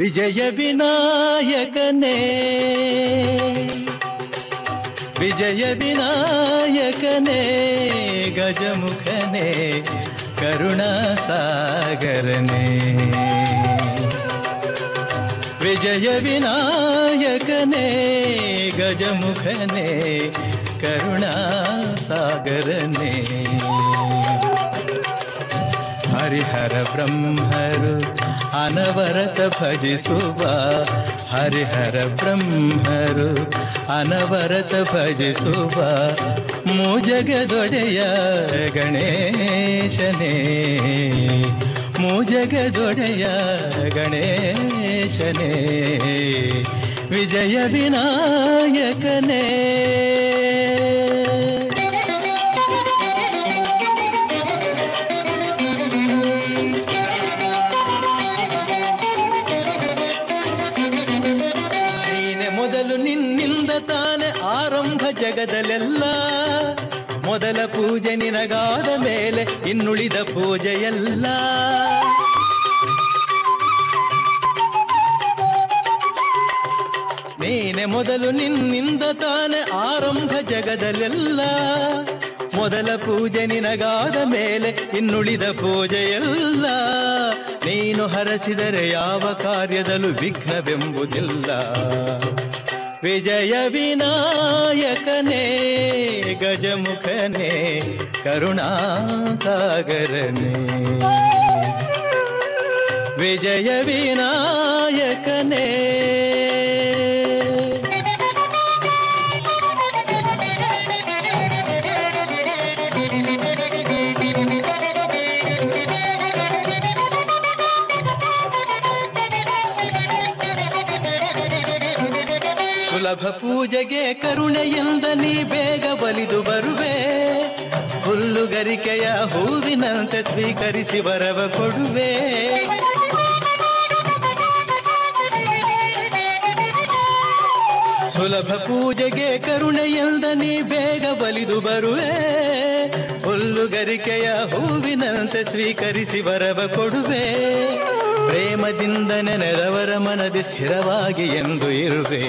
विजय विनायकने। विजय भी नायकने गज मुख ने करुणा सागर ने विजय विनायकने गजमुखने करुणा सागर ने ಹರಿಹರ ಬ್ರಹ್ಮರು ಅನವರತ ಭಜಿಸುವ ಹರಿಹರ ಬ್ರಹ್ಮರು ಅನವರತ ಭಜಿಸುವ ಮೂಜಗದೊಡೆಯ ಗಣೇಶನೇ ಮೂಜಗದೊಡೆಯ ಗಣೇಶನೇ ವಿಜಯ ವಿನಾಯಕನೇ ಮೊದಲ ಪೂಜೆ ನಿನಗಾದ ಮೇಲೆ ಇನ್ನುಳಿದ ಪೂಜೆಯಲ್ಲ. ನೀನೆ ಮೊದಲು ನಿನ್ನಿಂದ ತಾನೆ ಆರಂಭ ಜಗದಲ್ಲೆಲ್ಲ. ಮೊದಲ ಪೂಜೆ ನಿನಗಾದ ಮೇಲೆ ಇನ್ನುಳಿದ ಪೂಜೆಯಲ್ಲ. ನೀನು ಹರಸಿದರೆ ಯಾವ ಕಾರ್ಯದಲ್ಲೂ ವಿಘ್ನವೆಂಬುದಿಲ್ಲ. ವಿಜಯ ವಿನಾಯಕನೇ. गज मुखने करुणा सागर ने। विजय विनायकने ಪೂಜೆಗೆ ಕರುಣೆಯಿಂದ ನೀ ಬೇಗ ಬಲಿದು ಬರುವೆ. ಹುಲ್ಲುಗರಿಕೆಯ ಹೂವಿನಂತೆ ಸ್ವೀಕರಿಸಿ ಬರವ ಕೊಡುವೆ. ಸುಲಭ ಪೂಜೆಗೆ ಕರುಣೆಯಿಂದ ನೀ ಬೇಗ ಬಲಿದು ಬರುವೆ. ಹುಲ್ಲುಗರಿಕೆಯ ಹೂವಿನಂತೆ ಸ್ವೀಕರಿಸಿ ಬರವ ಕೊಡುವೆ. ಪ್ರೇಮದಿಂದ ನೆನೆದವರ ಮನದಿ ಸ್ಥಿರವಾಗಿ ಎಂದು ಇರುವೆ.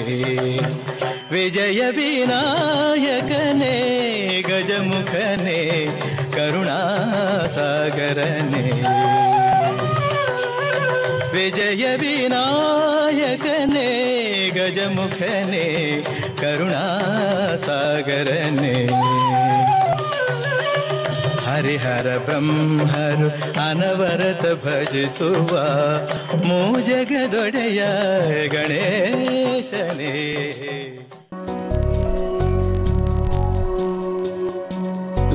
ವಿಜಯ ವಿನಾಯಕನೇ ಗಜಮುಖನೇ ಕರುಣಾಸಾಗರನೇ. ವಿಜಯ ವಿನಾಯಕನೇ ಗಜಮುಖನೇ ಕರುಣಾಸಾಗರನೇ. ಹರಿಹರ ಬ್ರಹ್ಮರು ಅನವರತ ಭಜಿಸುವ ಮೂಜಗದೊಡೆಯ ಗಣೇಶನೇ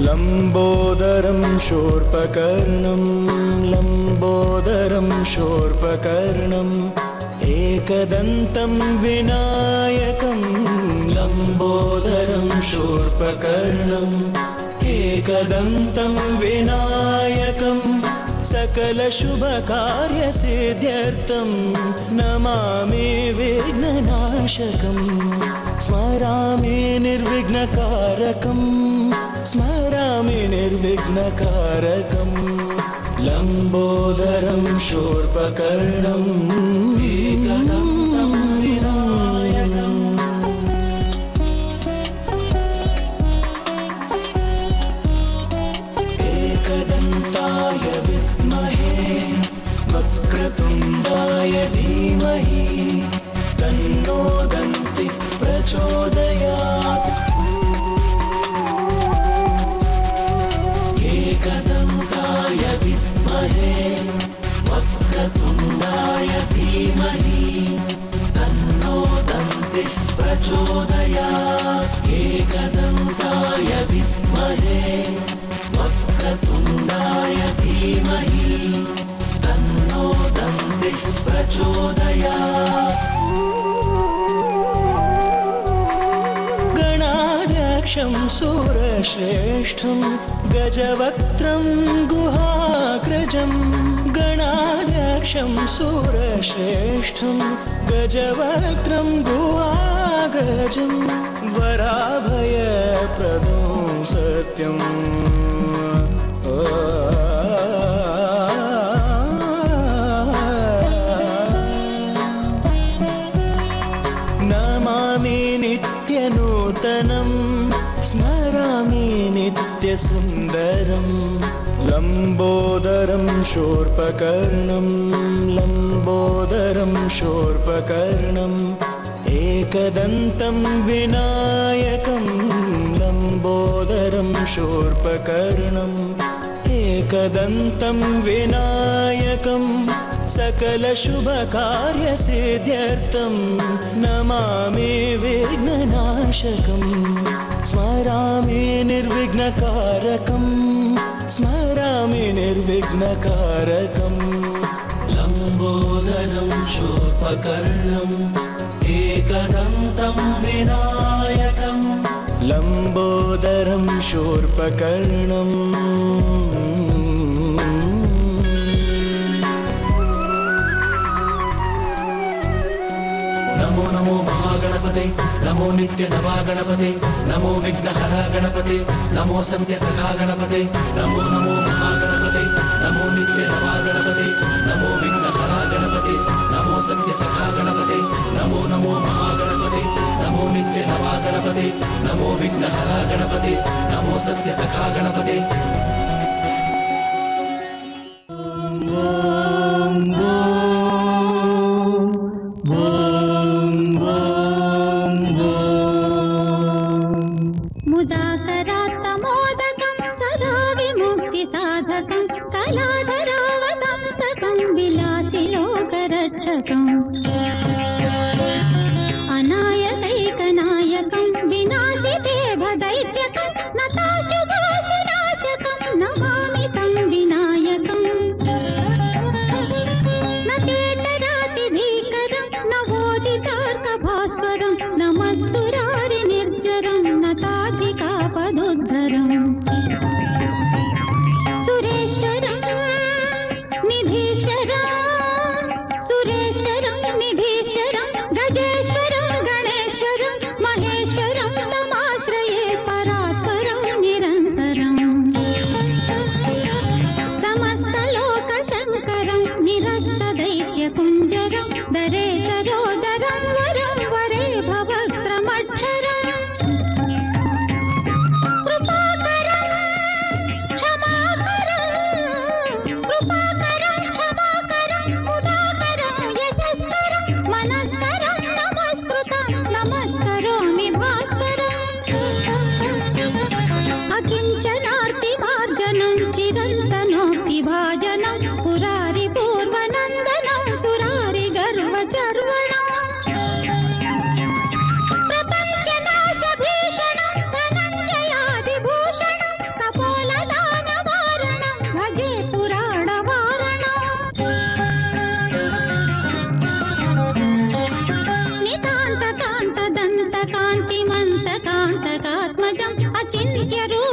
लम्बोदरं शूर्पकर्णं लम्बोदरं शूर्पकर्णम् एकदन्तं विनायकं लम्बोदरं शूर्पकर्णम् एकदन्तं विनायकं सकलशुभकार्यसिद्ध्यर्थं नमामि विघ्ननाशकं स्मरामि निर्विघ्नकारकं स्मरामि निर्विघ्नकारकं लम्बोदरं शूर्पकर्णम् maybe सुरश्रेष्ठं गजवक्त्रं गुहाग्रजं वराभयप्रदं सत्यम् ओ नमामि नित्यनूतनं स्मरामि नित्यसुन्दरं लम्बोदरं शोर्पकर्णम्। लम्बोदरं शोर्पकर्णम् एकदन्तं विनायकं लम्बोदरं शोर्पकर्णम् एकदन्तं विनायकं सकलशुभकार्यसिद्ध्यर्थं नमामि विघ्ननाशकं स्मरामि निर्विघ्नकारकं स्मरामि निर्विघ्नकारकम् लम्बोदरं शूर्पकर्णम् एकदन्तं विनायकम् लम्बोदरं शूर्पकर्णम् महागणपते नमो नित्य नवा गणपते नमो विघ्नहरा गणपते नमो सत्यसखा गणपते नमो नमो महागणपते नमो नित्य नवा गणपते नमो विघ्नहरा गणपते नमो सत्यसखा गणपते नमो नमो महागणपते नमो नित्य नवा गणपते नमो विघ्नहरा गणपते नमो सत्यसखा गणपते कान्तिमन्तकान्तकात्मजम् रूप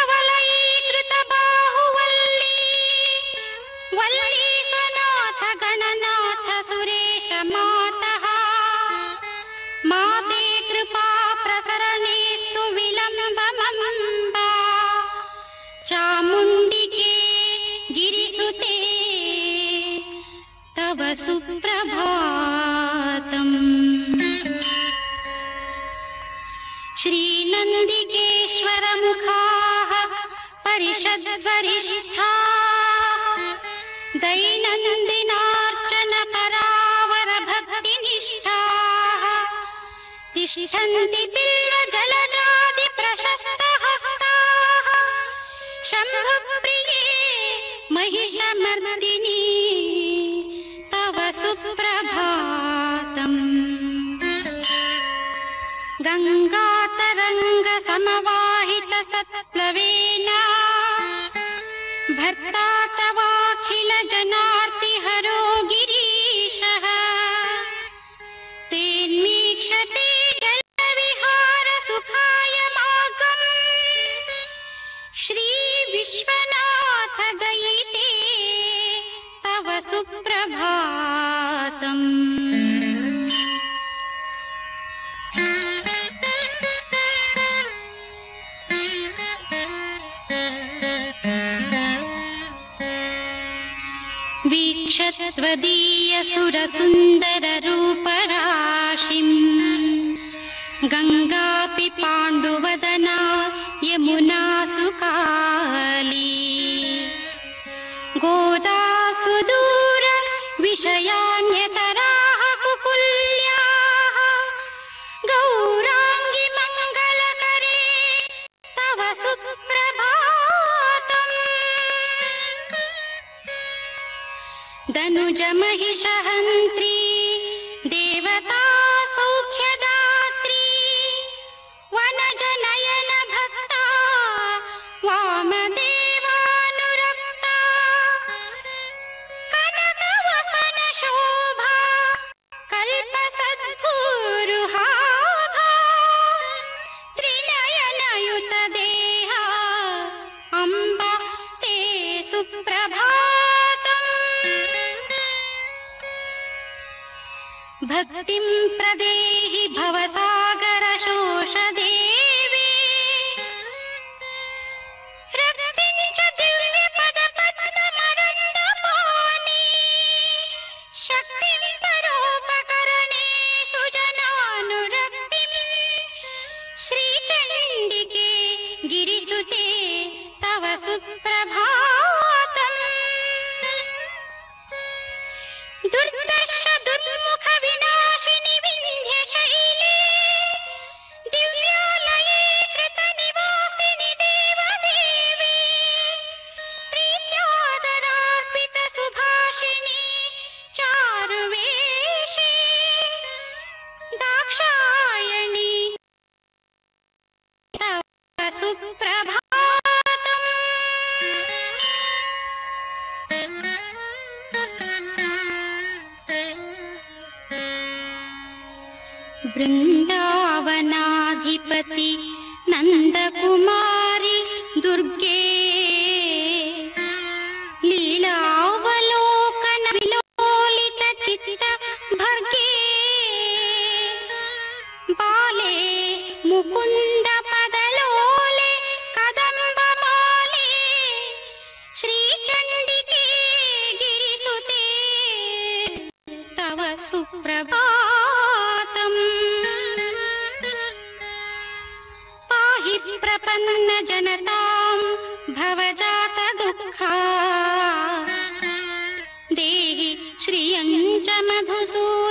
सुप्रभातम्। श्रीनन्दिकेश्वरमुखाः परिषद्वरिष्ठाः। दैनन्दिनार्चनपरावरभक्तिनिष्ठाः। तिष्ठन्ति बिल्वजलजातिप्रशस्तहस्ताः शम्भुप्रिये महिषमर्दिनी सुप्रभातम्। गङ्गातरङ्गसमवाहितसत्प्लवेन। भर्ता तवाखिलजनार्तिहरो गिरीशः तेन्मीक्षते जलविहारसुखाय मार्गम् श्रीविश्वनाथ दयिते तव सुप्रभातम् वीक्षत्वदीयसुरसुन्दररूपराशिम् अनुज महिषहन्त्री भक्तिं प्रदेहि भवसागरशोषदेवे पाहि प्रपन्न जनतां भवजात दुःखा। देहि श्रियं च मधुसूदन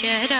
tänker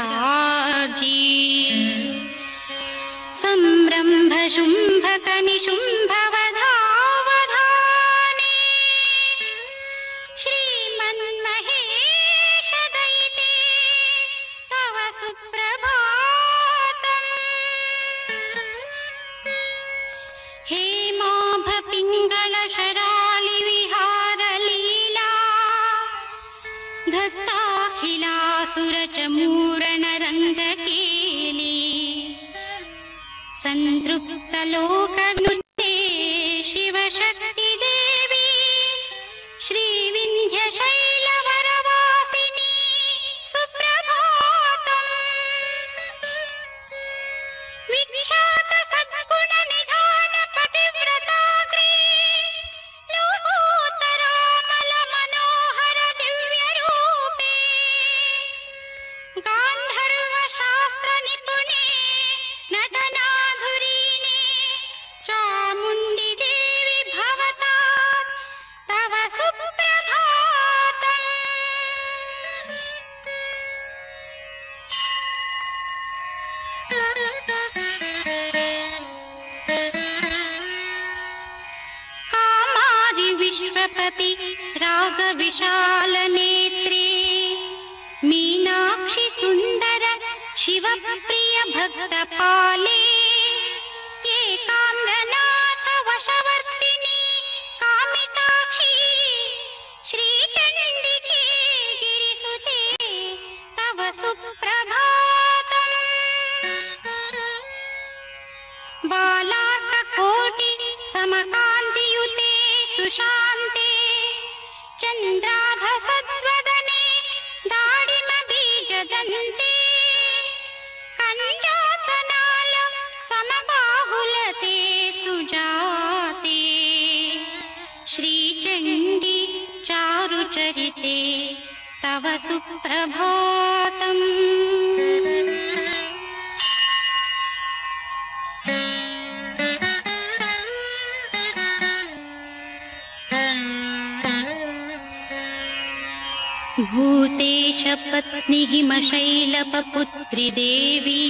भूतेशपत्नि हिमशैलपपुत्रि देवी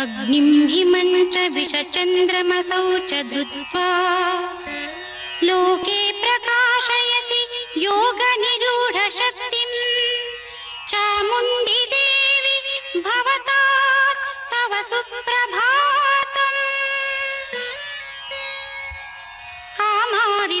अग्निं हिमञ्च विषचन्द्रमसौ च धृत्वा लोके प्रकाशयसि योगनिरूढशक्तिम् चामुण्डि देवि भवता तव सुप्रभातम् कामारि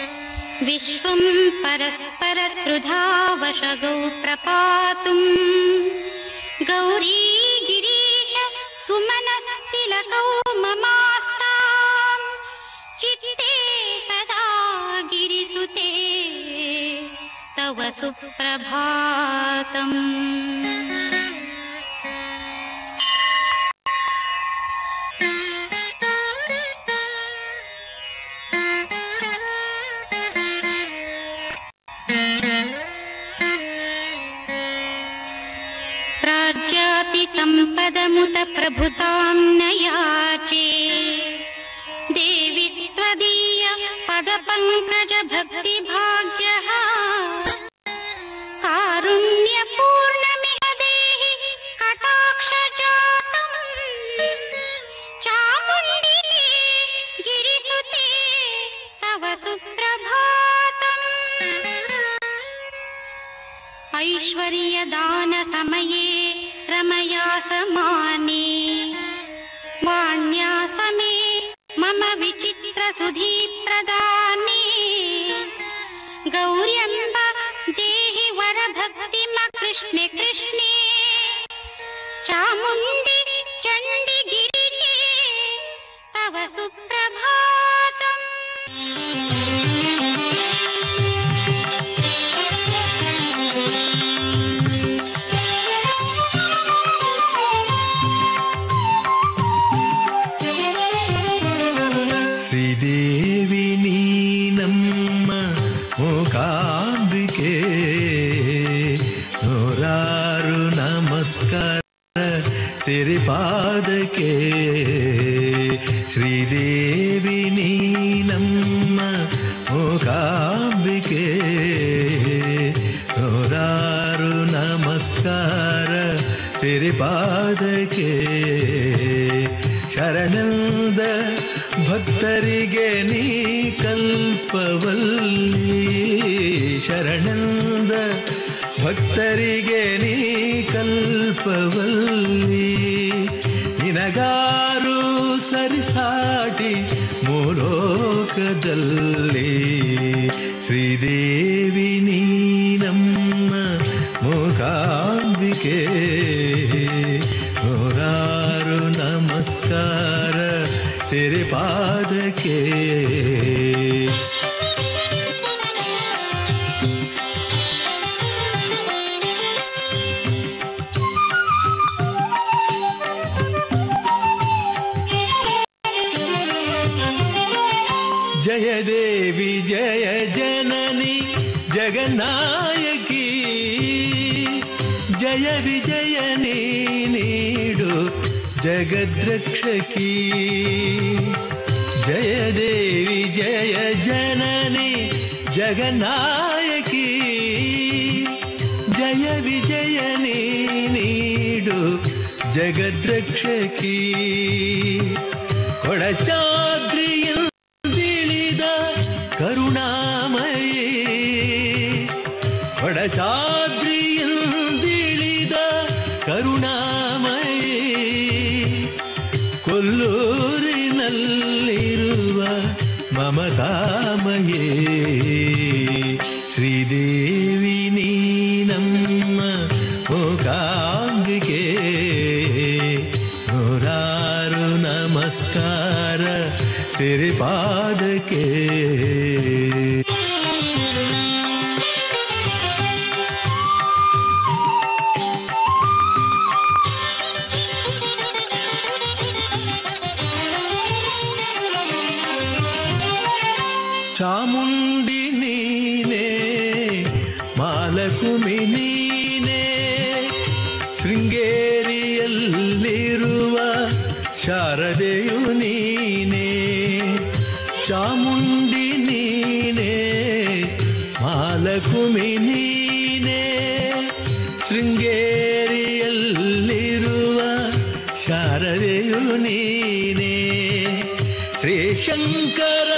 विश्वं परस्परस्पृधावशगौ प्रपातुम् गौरी गिरीश सुमनस्तिलकौ ममास्ताम् चित्ते सदा गिरिसुते तव सुप्रभातम् प्रभुतां न याचे देवि त्वदीय पदपङ्कज भक्तिभाग्यः ಶ್ರೀದೇವಿ ನೀ ನಮ್ಮ ಮೂಕಾಂಬಿಕೆ ನೂರಾರು ನಮಸ್ಕಾರ ಸಿರಿಪಾದ ವಿಜಯ ನೀ ನೀಡು ಜಗದ್ರಕ್ಷಕಿ ಜಯ ದೇವಿ ಜಯ ಜನನಿ ಜಗನ್ನಾಯಕಿ ಜಯ ವಿಜಯ ನೀ ನೀಡು ಜಗದ್ರಕ್ಷಕಿ ಕೊಡಚಾದ್ರಿಯಂದಿಳಿದ ಮಾಲಕುಮಿ ನೀನೇ. ಶೃಂಗೇರಿಯಲ್ಲಿರುವ ಶಾರದೆಯು ನೀನೇ. ಶ್ರೀ ಶಂಕರಾರ್ಯರ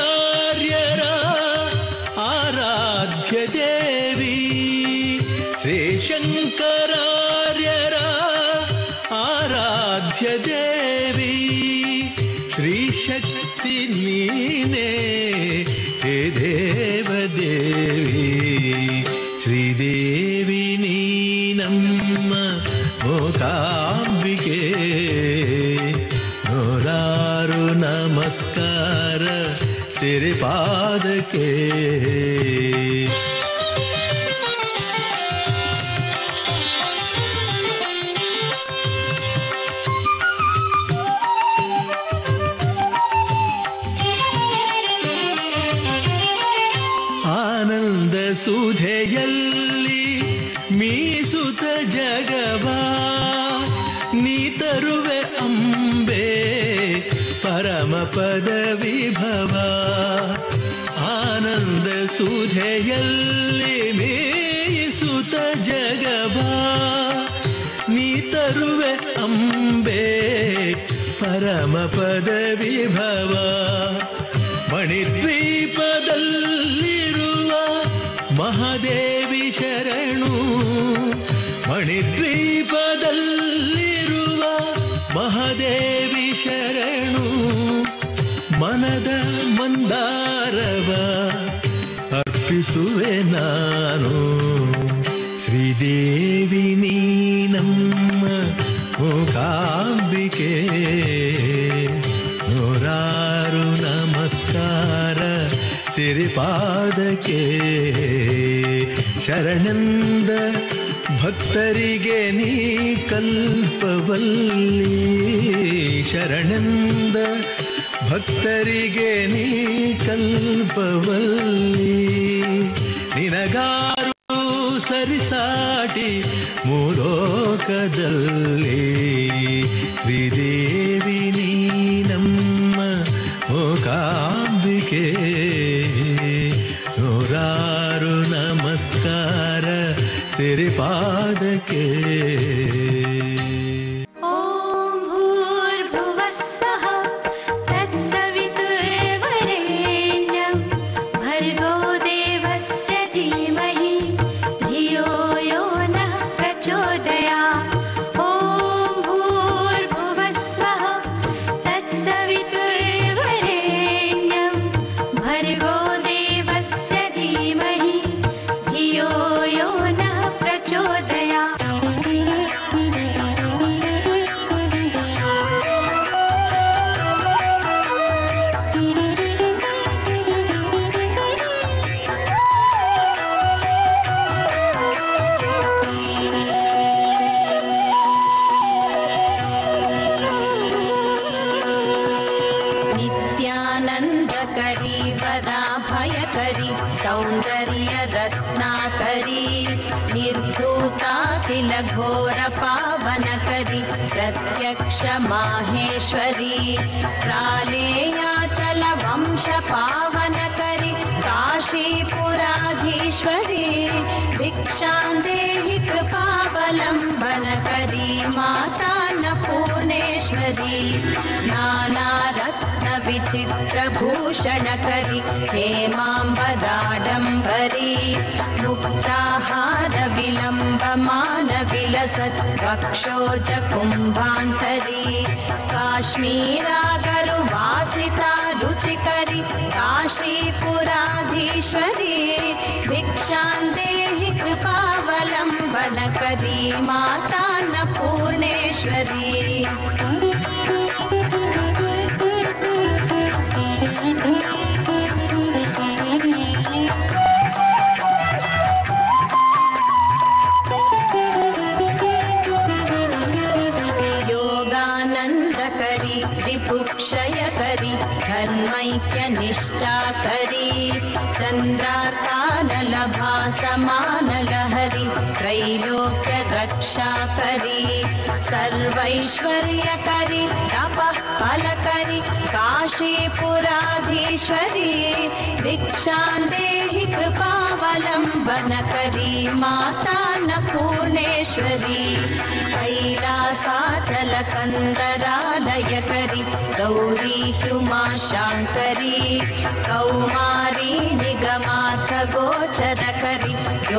ಪರಮ ಪದ ವಿಭವ ಮಣಿದ್ವೀಪದಲ್ಲಿರುವ ಮಹಾದೇವಿ ಶರಣು. ಮಣಿದ್ವೀಪದಲ್ಲಿರುವ ಮಹಾದೇವಿ ಶರಣು. ಮನದ ಮಂದಾರವ ಅರ್ಪಿಸುವೆ ನಾನು. ಶ್ರೀದೇವಿ ಸಿರಿಪಾದಕ್ಕೆ ಶರಣಂದ ಭಕ್ತರಿಗೆ ನೀ ಕಲ್ಪವಲ್ಲಿ. ಶರಣಂದ ಭಕ್ತರಿಗೆ ನೀ ಕಲ್ಪವಲ್ಲಿ. ನಿನಗಾರು ಸರಿಸಾಟಿ ಮೂಲೋಕದಲ್ಲಿ. ಶ್ರೀದೇವಿ नानारत्नविचित्रभूषणकरि हेमाम्बराडम्बरी मुक्ताहारविलम्बमानविलसत् वक्षोज कुम्भान्तरी काश्मीरागरुवासिता रुचिकरि काशीपुराधीश्वरी भिक्षां देहि कृपावलम्बनकरी माता न पूर्णेश्वरी योगानन्दकरि विपुक्षयकरि धर्मैक्यनिष्ठा। सर्वैश्वर्यकरि तपः फलकरि काशीपुराधीश्वरी भिक्षां देहि कृपावलम्बनकरी माता न पूर्णेश्वरी कैलासाचलकन्दरालयकरि गौरी ह्युमाशाङ्करी कौमारी निगमाथ गोचरकरि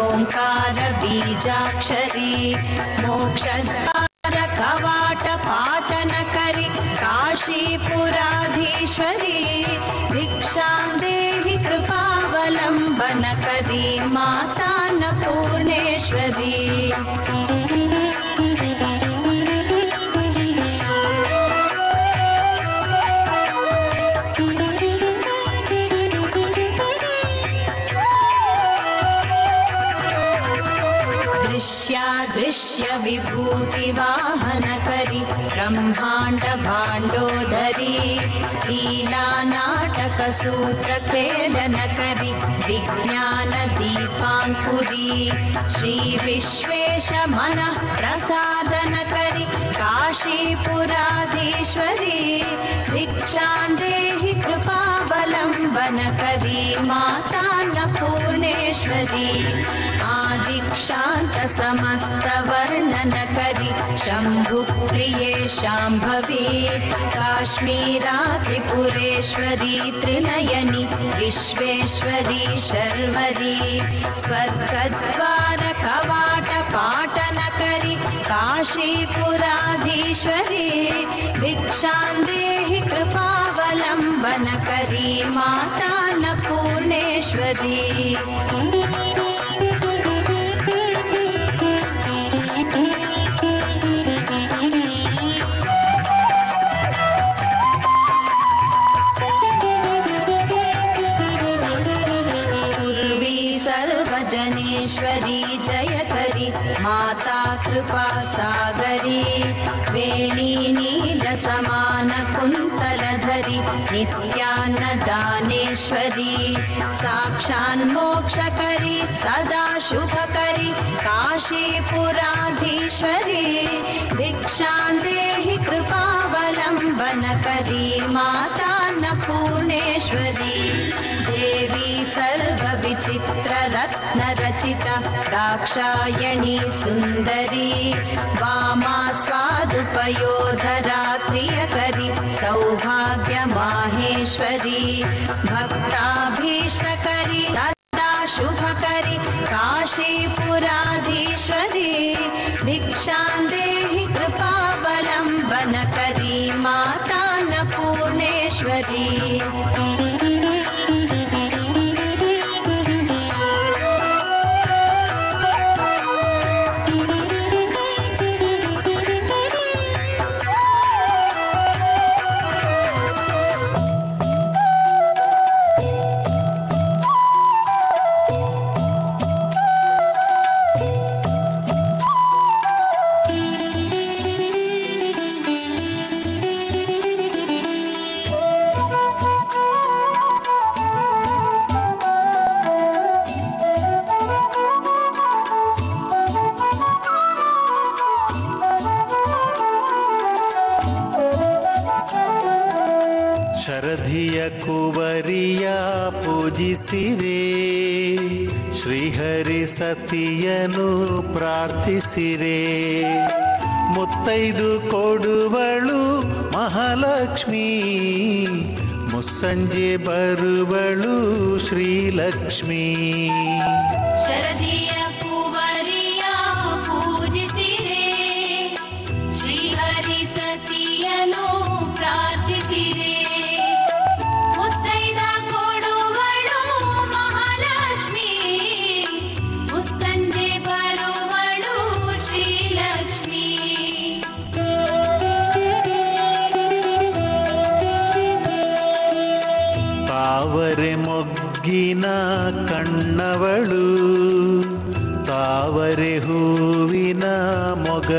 ओङ्कारबीजाक्षरी मोक्षद्वार कवाट पाटनकरि काशीपुराधीश्वरी भिक्षां देहि कृपावलम्बनकरी माता न पूर्णेश्वरी दृश्या विभूतिवाहनकरि ब्रह्माण्ड भाण्डोदरी लीलानाटकसूत्रखेलनकरि विज्ञानदीपाङ्कुरी श्रीविश्वेश मनः प्रसादनकरि काशीपुराधीश्वरी भिक्षां देहि कृपावलम्बनकरी माता न पूर्णेश्वरी आदिक्षान्त समस्तवर्णनकरि शम्भुप्रिये शाम्भवी काश्मीरा त्रिपुरेश्वरी त्रिनयनि विश्वेश्वरी शर्वरी। स्वर्गद्वार कवाट पाटनकरि काशीपुराधीश्वरी भिक्षां देहि कृपावलम्बनकरी माता न पूर्णेश्वरी सर्वजनेश्वरी जयकरि माता कृपा सागरी वेणी नील समानकुन्तलधरि नित्यान्नदानेश्वरी साक्षान्मोक्षकरि सदा शुभकरि काशीपुराधीश्वरी भिक्षां देहि कृपावलम्बनकरी मातान्नपूर्णेश्वरी देवी सर्वविचित्ररत्नरचिता दाक्षायणी सुन्दरी। वामा स्वादुपयोधरा प्रियकरी सौभाग्यमाहेश्वरी। भक्ताभीष्टकरी शुभकरि काशीपुराधीश्वरी दीक्षां देहि कृपाबलम्बनकरी माता न पूर्णेश्वरी ಪೂಜಿಸಿರೆ ಶ್ರೀಹರಿ ಸತಿಯನು ಪ್ರಾರ್ಥಿಸಿರೆ. ಮುತ್ತೈದು ಕೊಡುವಳು ಮಹಾಲಕ್ಷ್ಮಿ. ಮುಸ್ಸಂಜೆ ಬರುವಳು ಶ್ರೀಲಕ್ಷ್ಮೀ.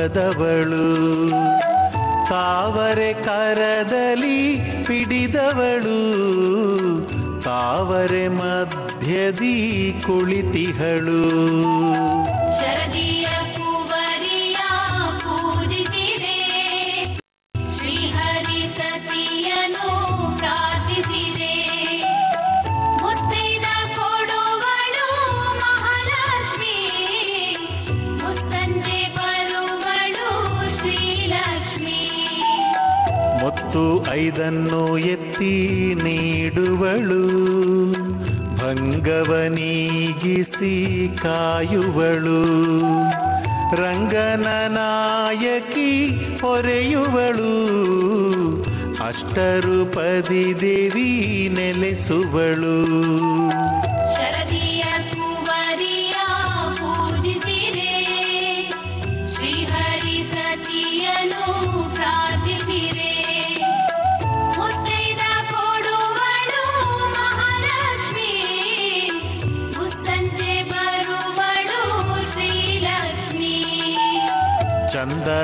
ಮೊಗದವಳು ತಾವರೆ ಕರದಲ್ಲಿ ಪಿಡಿದವಳು. ತಾವರೆ ಮಧ್ಯದಿ ಕುಳಿತಿಹಳು. ಐದನ್ನು ಎತ್ತಿ ನೀಡುವಳು. ಭಂಗವನೀಗಿಸಿ ಕಾಯುವಳು. ರಂಗನ ನಾಯಕಿ ಹೊರೆಯುವಳು. ಅಷ್ಟರೂಪದಿ ದೇವಿ ನೆಲೆಸುವಳು.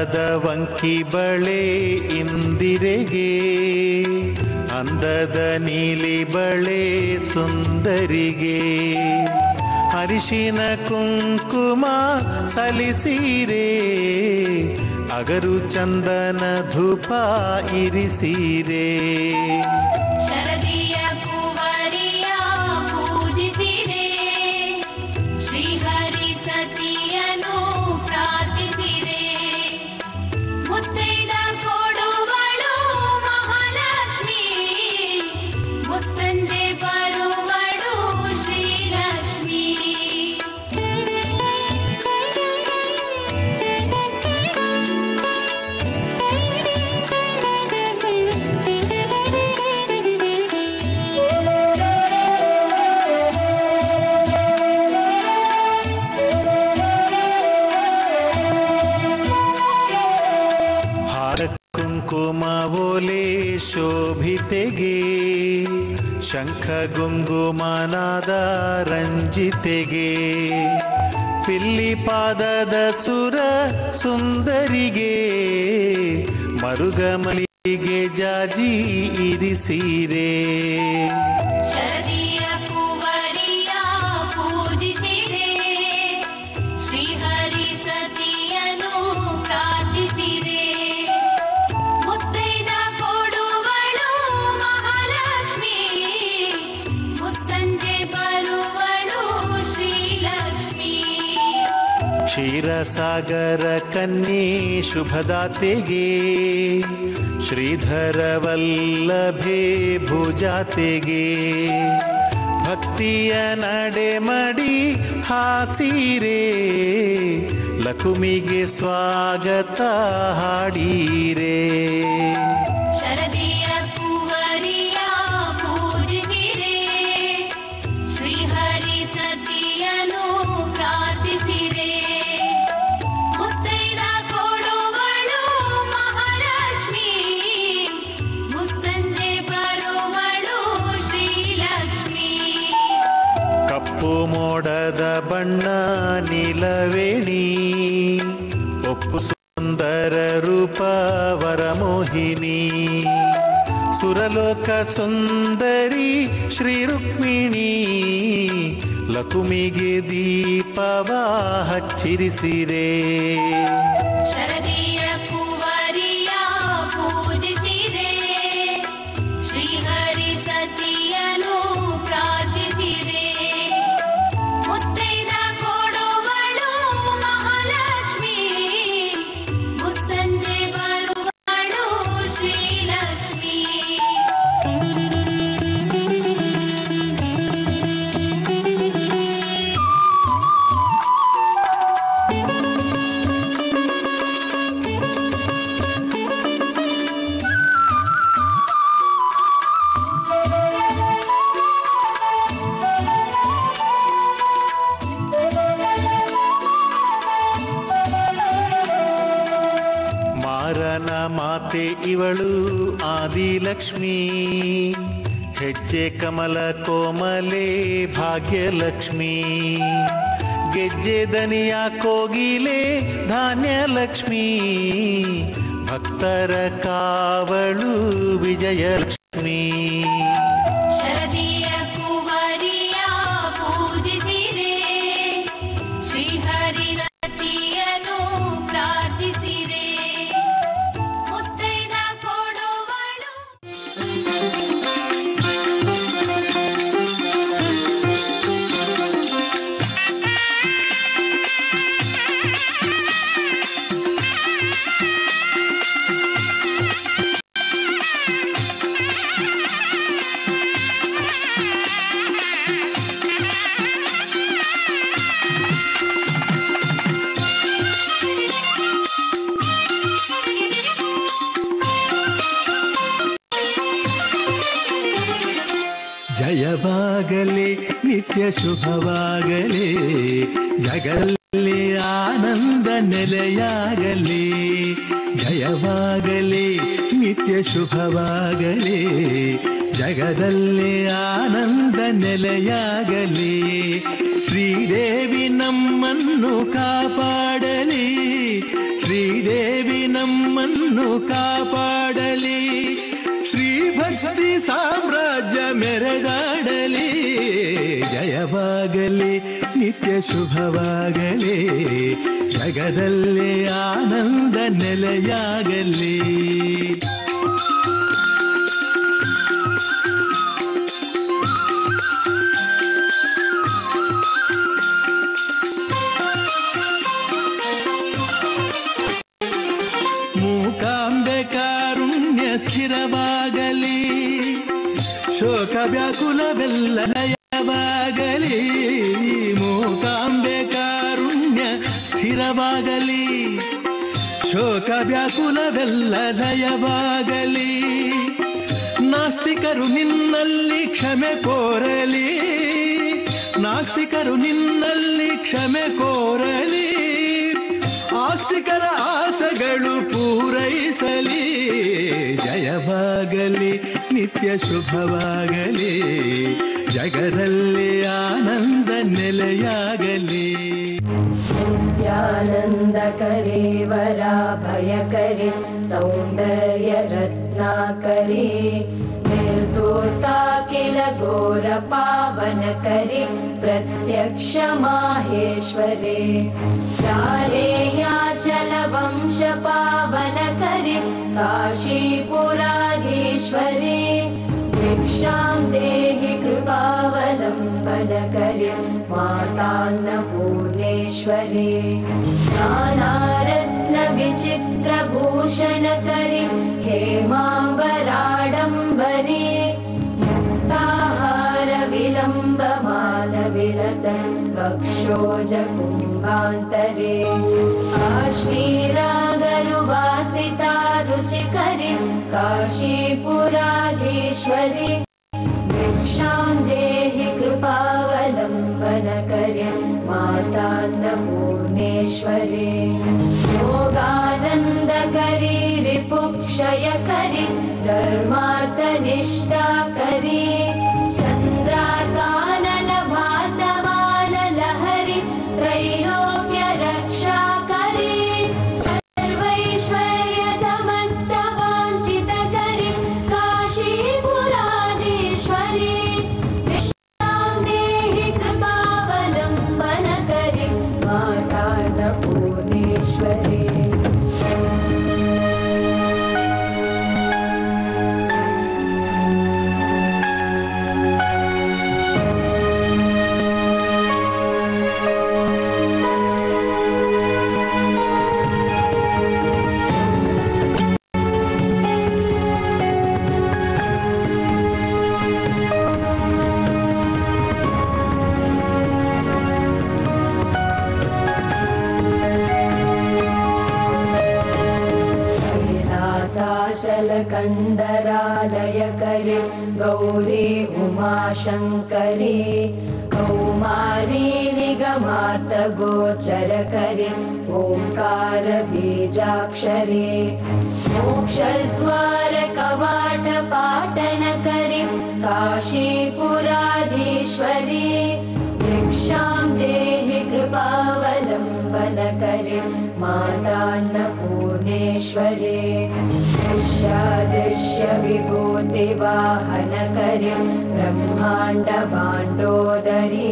ಚಂದದ ವಂಕಿ ಬಳೆ ಇಂದಿರೆಗೆ, ಅಂದದ ನೀಲಿ ಬಳೆ ಸುಂದರಿಗೆ. ಅರಿಶಿನ ಕುಂಕುಮ ಸಲಿಸಿರೆ, ಅಗರು ಚಂದನ ಧೂಪ ಇರಿಸಿರೆ. ಖಗುಂಗುಮನಾದ ರಂಜಿತೆಗೆ ಪಿಲ್ಲಿಪಾದದ ಸುರ ಸುಂದರಿಗೆ ಮರುಗಮಲಿಗೆ ಜಾಜಿ ಇರಿಸಿರೇ. ಕ್ಷೀರಸಾಗರ ಕನ್ಯೆ ಶುಭದಾತೆಗೆ ಶ್ರೀಧರ ವಲ್ಲಭೆ ಭುಜಾತೆಗೆ ಭಕ್ತಿಯ ನಡೆ ಮಡಿ ಹಾಸಿರೆ ಲಕುಮಿಗೆ ಸ್ವಾಗತ ಹಾಡೀರೆ ಮೋಡದ ಬಣ್ಣ ನೀಲವೇಣಿ ಒಪ್ಪು ಸುಂದರ ರೂಪ ವರಮೋಹಿನಿ ಸುರಲೋಕ ಸುಂದರಿ ಶ್ರೀ ರುಕ್ಮಿಣಿ ಲಕುಮಿಗೆ ದೀಪವ ಹಚ್ಚಿರಿಸಿರೆ ಆದಿಲಕ್ಷ್ಮಿ ಹೆಜ್ಜೆ ಕಮಲ ಕೋಮಲೆ ಭಾಗ್ಯಲಕ್ಷ್ಮಿ ಗೆಜ್ಜೆ ದನಿಯ ಕೋಗಿಲೆ ಧಾನ್ಯಲಕ್ಷ್ಮಿ ಭಕ್ತರ ಕಾವಳು ವಿಜಯಲಕ್ಷ್ಮಿ ಜಯವಾಗಲಿ, ನಿತ್ಯ ಶುಭವಾಗಲಿ, ಜಗಲ್ಲಿ ಆನಂದ ನೆಲೆಯಾಗಲಿ, ಜಯವಾಗಲಿ, ನಿತ್ಯ ಶುಭವಾಗಲಿ, ಜಗದಲ್ಲಿ ಆನಂದ ನೆಲೆಯಾಗಲಿ, ಶ್ರೀದೇವಿ ನಮ್ಮನ್ನು ಕಾಪಾಡಲಿ, ಶ್ರೀದೇವಿ ನಮ್ಮನ್ನು ಕಾಪಾಡಲಿ. ಶ್ರೀಭಕ್ತಿ ಸಾಮ್ರಾಜ್ಯ ಮೆರೆದಾಡಲಿ. ಜಯವಾಗಲಿ ನಿತ್ಯ ಶುಭವಾಗಲಿ. ಜಗದಲ್ಲಿ ಆನಂದ ನೆಲೆಯಾಗಲಿ. ವ್ಯಾಕುಲವೆಲ್ಲ ದಯವಾಗಲಿ ನಾಸ್ತಿಕರು ನಿನ್ನಲ್ಲಿ ಕ್ಷಮೆ ಕೋರಲಿ. ನಾಸ್ತಿಕರು ನಿನ್ನಲ್ಲಿ ಕ್ಷಮೆ ಕೋರಲಿ. ಆಸ್ತಿಕರ ಆಸೆಗಳು ಪೂರೈಸಲಿ. ಜಯವಾಗಲಿ, ನಿತ್ಯ ಶುಭವಾಗಲಿ. ಜಗದಲ್ಲಿ ಆನಂದ ನೆಲೆಯಾಗಲಿ. नित्यानन्दकरे वराभयकरे सौन्दर्यरत्नाकरे निर्दोता किल घोरपावनकरे प्रत्यक्ष माहेश्वरे शालेयाचलवंशपावनकरे काशीपुराधीश्वरे देहि कृपावलम्बनकरे मातान्नपूर्णेश्वरे नानारत्नविचित्रभूषणकरे हेमाम्बराडम्बरे वक्षोजकुम्भान्तरे काश्मीरागरुवासिता रुचिकरि काशीपुराधीश्वरि। भिक्षां देहि कृपावलम्बनकरे मातान्नपूर्णेश्वरे। योगानन्दकरी रिपुक्षयकरि धर्मार्थनिष्ठाकरी They know. दृश्यादृश्यविभूतिवाहनकरे ब्रह्माण्डभाण्डोदरी।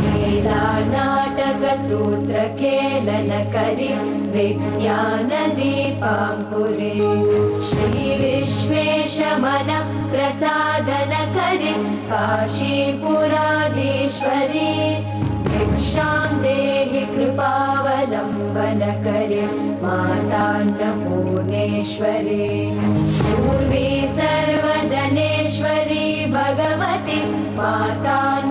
लीलानाटकसूत्रकेलनकरि विज्ञानदीपाङ्कुरे श्रीविश्वेशमन प्रसादनकरि भिक्षां देहि कृपावलम्बनकरे मातान्नपूर्णेश्वरे। पूर्वी सर्वजनेश्वरी भगवति मातान्नपूर्णेश्वरी